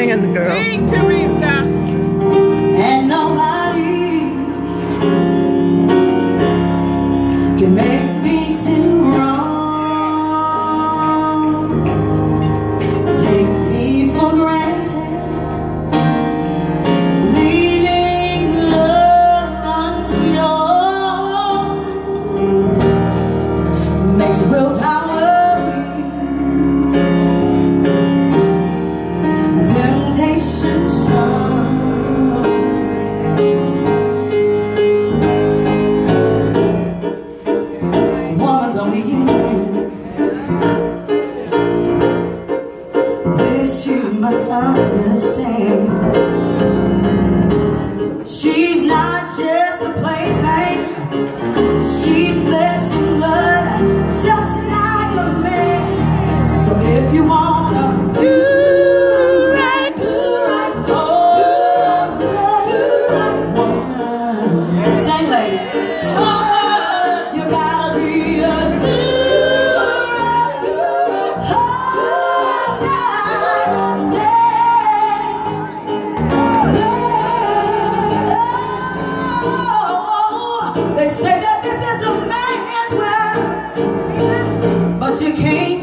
singing, girl. Sing, Terisa. And This you must understand. She's not just a plaything. She's flesh and blood Just like a man. So if you wanna do right Do right, oh, do right, do right Woman Sing lady. you came